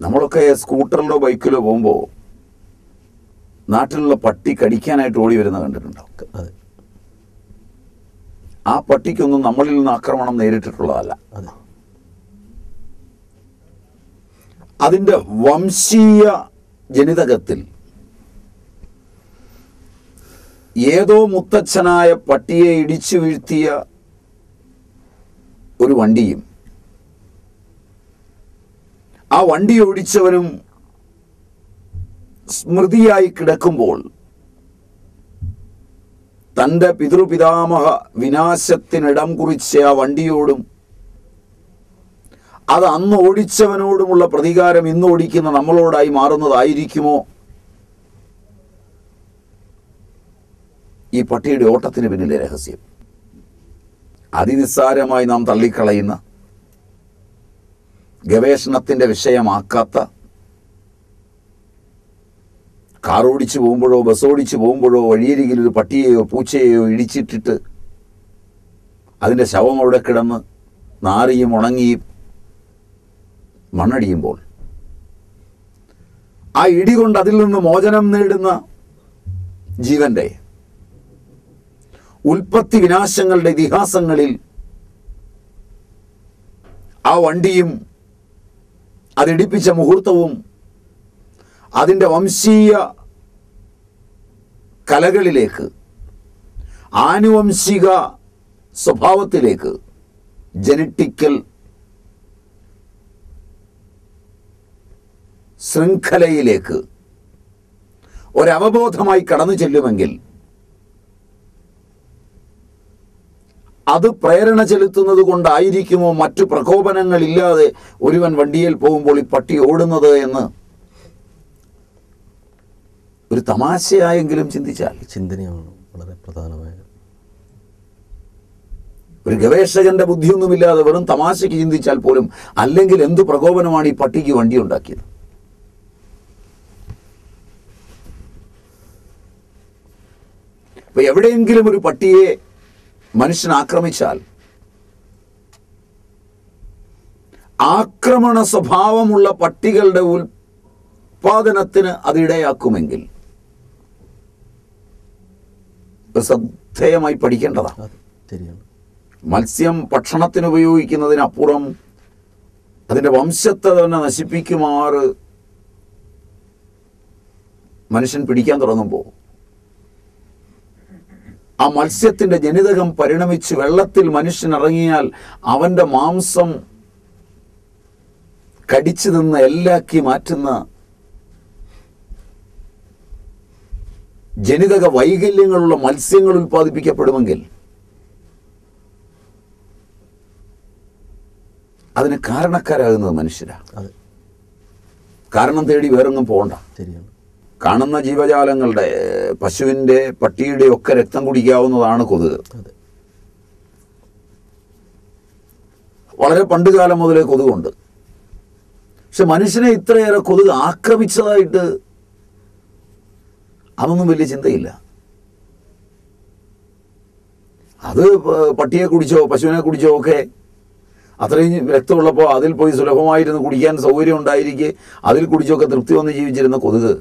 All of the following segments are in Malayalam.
നമ്മളൊക്കെ സ്കൂട്ടറിലോ ബൈക്കിലോ പോകുമ്പോൾ നാട്ടിലുള്ള പട്ടി കടിക്കാനായിട്ട് ഓടി വരുന്ന കണ്ടിട്ടുണ്ടാവും അതെ. ആ പട്ടിക്കൊന്നും നമ്മളിൽ നിന്ന് ആക്രമണം നേരിട്ടിട്ടുള്ളതല്ല. അതെ. അതിന്റെ വംശീയ ജനിതകത്തിൽ ഏതോ മുത്തച്ഛനായ പട്ടിയെ ഇടിച്ചു വീഴ്ത്തിയ ഒരു വണ്ടിയും ആ വണ്ടി ഓടിച്ചവനും സ്മൃതിയായി കിടക്കുമ്പോൾ തന്റെ പിതൃപിതാമഹ വിനാശത്തിനിടം കുറിച്ച് ആ വണ്ടിയോടും അത് അന്ന് ഓടിച്ചവനോടുമുള്ള പ്രതികാരം ഇന്ന് ഓടിക്കുന്ന നമ്മളോടായി മാറുന്നതായിരിക്കുമോ? ഈ പട്ടിയുടെ ഓട്ടത്തിന് പിന്നിലെ രഹസ്യം. അതിനിസ്സാരമായി നാം തള്ളിക്കളയുന്ന ഗവേഷണത്തിന്റെ വിഷയമാക്കാത്ത കാർ ഓടിച്ചു പോകുമ്പോഴോ ബസ് ഓടിച്ചു പോകുമ്പോഴോ വഴിയരികിൽ ഒരു പട്ടിയെയോ പൂച്ചയെയോ ഇടിച്ചിട്ടിട്ട് അതിന്റെ ശവം അവിടെ കിടന്ന് നാറിയും ഉണങ്ങിയും മണ്ണടിയുമ്പോൾ ആ ഇടി കൊണ്ട് അതിൽ നിന്ന് മോചനം നേടുന്ന ജീവന്റെ ഉൽപ്പത്തി വിനാശങ്ങളുടെ ഇതിഹാസങ്ങളിൽ ആ വണ്ടിയും അതിടിപ്പിച്ച മുഹൂർത്തവും അതിന്റെ വംശീയ കലകളിലേക്ക് ആനുവംശിക സ്വഭാവത്തിലേക്ക് ജനറ്റിക്കൽ ശൃംഖലയിലേക്ക് ഒരവബോധമായി കടന്നു ചെല്ലുമെങ്കിൽ അത് പ്രേരണ ചെലുത്തുന്നത് കൊണ്ടായിരിക്കുമോ മറ്റു പ്രകോപനങ്ങളില്ലാതെ ഒരുവൻ വണ്ടിയിൽ പോകുമ്പോൾ ഈ പട്ടി ഓടുന്നത് എന്ന്? ഒരു തമാശയായെങ്കിലും ചിന്തിച്ചാൽ. ചിന്തനയാണ് വളരെ പ്രധാനമായ. ഒരു ഗവേഷകന്റെ ബുദ്ധിയൊന്നുമില്ലാതെ വെറും തമാശയ്ക്ക് ചിന്തിച്ചാൽ പോലും അല്ലെങ്കിൽ എന്ത് പ്രകോപനമാണ് ഈ പട്ടിക്ക് വണ്ടി ഉണ്ടാക്കിയത്? ഇപ്പൊ എവിടെയെങ്കിലും ഒരു പട്ടിയെ മനുഷ്യൻ ആക്രമിച്ചാൽ ആക്രമണ സ്വഭാവമുള്ള പട്ടികളുടെ ഉൽപാദനത്തിന് അതിടയാക്കുമെങ്കിൽ ശ്രദ്ധേയമായി പഠിക്കേണ്ടതാണ്. മത്സ്യം ഭക്ഷണത്തിന് ഉപയോഗിക്കുന്നതിനപ്പുറം അതിന്റെ വംശത്തെ തന്നെ നശിപ്പിക്കുമാറ് മനുഷ്യൻ പിടിക്കാൻ തുടങ്ങുമ്പോൾ ആ മത്സ്യത്തിന്റെ ജനിതകം പരിണമിച്ച് വെള്ളത്തിൽ മനുഷ്യൻ ഇറങ്ങിയാൽ അവന്റെ മാംസം കടിച്ചു നിന്ന് എല്ലാക്കി മാറ്റുന്ന ജനിതക വൈകല്യങ്ങളുള്ള മത്സ്യങ്ങൾ ഉൽപ്പാദിപ്പിക്കപ്പെടുമെങ്കിൽ അതിന് കാരണക്കാരാകുന്നത് മനുഷ്യരാണ് കാരണം തേടി വേറൊന്നും പോകണ്ട. ശരിയാണ്. കാണുന്ന ജീവജാലങ്ങളുടെ പശുവിന്റെ പട്ടിയുടെ ഒക്കെ രക്തം കുടിക്കാവുന്നതാണ് കൊതുക് വളരെ പണ്ടുകാലം മുതലേ കൊതുകുണ്ട്. പക്ഷെ മനുഷ്യനെ ഇത്രയേറെ കൊതുക് ആക്രമിച്ചതായിട്ട് അതൊന്നും വലിയ ചിന്തയില്ല. അത് പട്ടിയെ കുടിച്ചോ പശുവിനെ കുടിച്ചോ ഒക്കെ അത്രയും രക്തമുള്ളപ്പോൾ അതിൽ പോയി സുലഭമായിരുന്നു കുടിക്കാൻ സൗകര്യം ഉണ്ടായിരിക്കെ അതിൽ കുടിച്ചൊക്കെ തൃപ്തി വന്ന് ജീവിച്ചിരുന്ന കൊതുക്.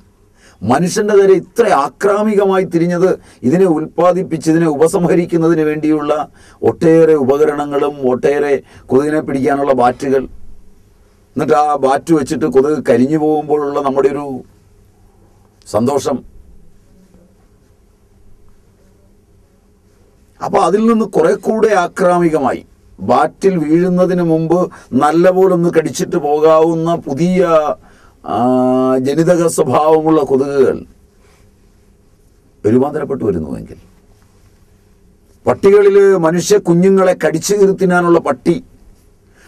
മനുഷ്യന്റെ നേരെ ഇത്ര ആക്രാമികമായി തിരിഞ്ഞത് ഇതിനെ ഉൽപ്പാദിപ്പിച്ച് ഇതിനെ ഉപസംഹരിക്കുന്നതിന് വേണ്ടിയുള്ള ഒട്ടേറെ ഉപകരണങ്ങളും ഒട്ടേറെ കൊതുകിനെ പിടിക്കാനുള്ള ബാറ്റുകൾ. എന്നിട്ട് ആ ബാറ്റ് വെച്ചിട്ട് കൊതുക് കരിഞ്ഞു പോകുമ്പോഴുള്ള നമ്മുടെ ഒരു സന്തോഷം. അപ്പോൾ അതിൽ നിന്ന് കുറെ കൂടെ ആക്രാമികമായി. ബാറ്റിൽ വീഴുന്നതിന് മുമ്പ് നല്ലപോലൊന്ന് കടിച്ചിട്ട് പോകാവുന്ന പുതിയ ജനിതക സ്വഭാവമുള്ള കൊതുകുകൾ രൂപാന്തരപ്പെട്ടു വരുന്നുവെങ്കിൽ പട്ടികളിൽ മനുഷ്യ കുഞ്ഞുങ്ങളെ കടിച്ചു കീർത്തിനാനുള്ള പട്ടി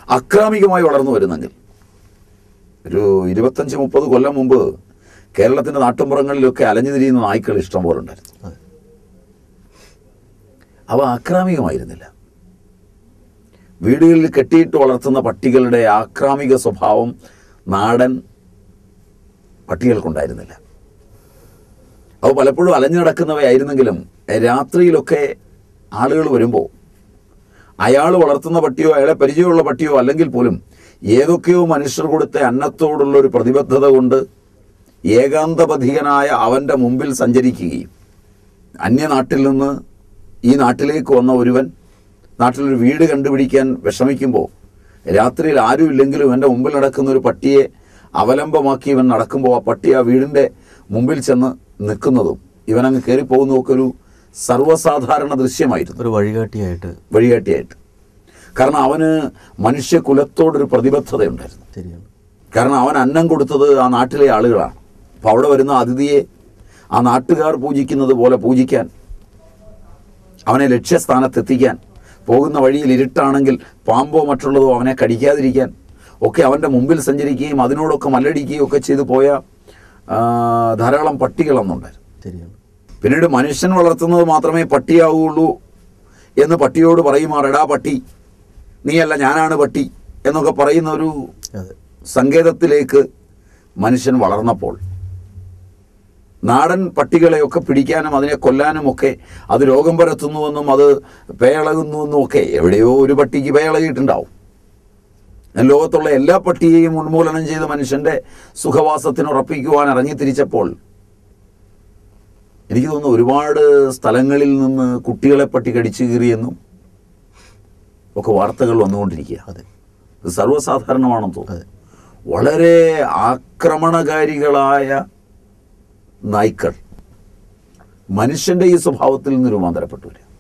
അക്രാമികമായി വളർന്നു വരുന്നെങ്കിൽ. ഒരു ഇരുപത്തഞ്ച് മുപ്പത് കൊല്ലം മുമ്പ് കേരളത്തിന്റെ നാട്ടുമ്പുറങ്ങളിലൊക്കെ അലഞ്ഞു തിരിയുന്ന നായ്ക്കൾ ഇഷ്ടം പോലെ ഉണ്ടായിരുന്നു. അവ ആക്രാമികമായിരുന്നില്ല വീടുകളിൽ കെട്ടിയിട്ട് വളർത്തുന്ന പട്ടികളുടെ ആക്രാമിക സ്വഭാവം നാടൻ പട്ടികൾക്കുണ്ടായിരുന്നില്ല അവ പലപ്പോഴും അലഞ്ഞു നടക്കുന്നവയായിരുന്നെങ്കിലും രാത്രിയിലൊക്കെ ആളുകൾ വരുമ്പോൾ അയാൾ വളർത്തുന്ന പട്ടിയോ അയാളെ പരിചയമുള്ള പട്ടിയോ അല്ലെങ്കിൽ പോലും ഏതൊക്കെയോ മനുഷ്യർ കൊടുത്ത അന്നത്തോടുള്ള ഒരു പ്രതിബദ്ധത കൊണ്ട് ഏകാന്തപഥികനായ അവന്റെ മുമ്പിൽ സഞ്ചരിക്കുകയും അന്യനാട്ടിൽ നിന്ന് ഈ നാട്ടിലേക്ക് വന്ന ഒരുവൻ നാട്ടിലൊരു വീട് കണ്ടുപിടിക്കാൻ വിഷമിക്കുമ്പോൾ രാത്രിയിൽ ആരുമില്ലെങ്കിലും എന്റെ മുമ്പിൽ നടക്കുന്ന ഒരു പട്ടിയെ അവലംബമാക്കി ഇവൻ നടക്കുമ്പോൾ ആ പട്ടി ആ വീടിന്റെ മുമ്പിൽ ചെന്ന് നിൽക്കുന്നതും ഇവനങ്ങ് കയറിപ്പോകുന്നതൊക്കെ ഒരു സർവസാധാരണ ദൃശ്യമായിരുന്നു. ഒരു വഴികാട്ടിയായിട്ട്. വഴികാട്ടിയായിട്ട്. കാരണം അവന് മനുഷ്യകുലത്തോടൊരു പ്രതിബദ്ധതയുണ്ടായിരുന്നു. ശരിയാണ്. കാരണം അവൻ അന്നം കൊടുത്തത് ആ നാട്ടിലെ ആളുകളാണ്. അപ്പോൾ അവിടെ വരുന്ന അതിഥിയെ ആ നാട്ടുകാർ പൂജിക്കുന്നത് പോലെ പൂജിക്കാൻ അവനെ ലക്ഷ്യസ്ഥാനത്തെത്തിക്കാൻ പോകുന്ന വഴിയിൽ ഇരുട്ടാണെങ്കിൽ പാമ്പോ മറ്റുള്ളതോ അവനെ കടിക്കാതിരിക്കാൻ ഒക്കെ അവന്റെ മുമ്പിൽ സഞ്ചരിക്കുകയും അതിനോടൊക്കെ മല്ലടിക്കുകയും ഒക്കെ ചെയ്തു പോയ ധാരാളം പട്ടികളെന്നുണ്ടായിരുന്നു ശരിയാണ്. പിന്നീട് മനുഷ്യൻ വളർത്തുന്നത് മാത്രമേ പട്ടിയാവുകയുള്ളൂ എന്ന് പട്ടിയോട് പറയുമാറെടാ പട്ടി നീയല്ല ഞാനാണ് പട്ടി എന്നൊക്കെ പറയുന്ന ഒരു സങ്കേതത്തിലേക്ക് മനുഷ്യൻ വളർന്നപ്പോൾ നാടൻ പട്ടികളെയൊക്കെ പിടിക്കാനും അതിനെ കൊല്ലാനും ഒക്കെ അത് രോഗം പരത്തുന്നുവെന്നും അത് പേയളകുന്നുവെന്നും ഒക്കെ എവിടെയോ ഒരു പട്ടിക്ക് പേയളകിയിട്ടുണ്ടാവും. ലോകത്തുള്ള എല്ലാ പട്ടിയെയും ഉന്മൂലനം ചെയ്ത് മനുഷ്യന്റെ സുഖവാസത്തിന് ഉറപ്പിക്കുവാൻ ഇറങ്ങി തിരിച്ചപ്പോൾ എനിക്ക് തോന്നുന്നു ഒരുപാട് സ്ഥലങ്ങളിൽ നിന്ന് കുട്ടികളെ പട്ടി കടിച്ചു കീറിയെന്നും ഒക്കെ വാർത്തകൾ വന്നുകൊണ്ടിരിക്കുക. അതെ. ഇത് സർവസാധാരണമാണെന്ന് തോന്നുന്നു. അതെ. വളരെ ആക്രമണകാരികളായ നായ്ക്കൾ മനുഷ്യന്റെ ഈ സ്വഭാവത്തിൽ നിന്ന് രൂപാന്തരപ്പെട്ടു വരിക.